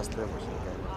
Castelo.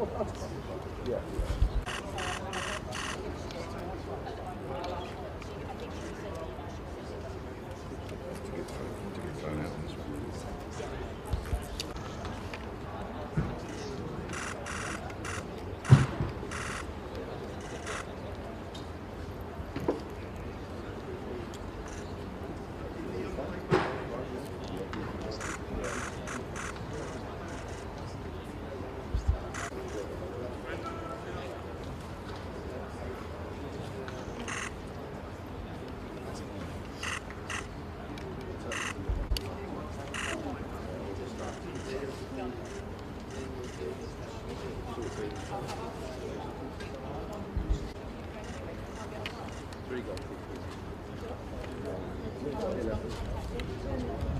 yeah. Merci.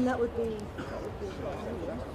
mean, that would be. That would be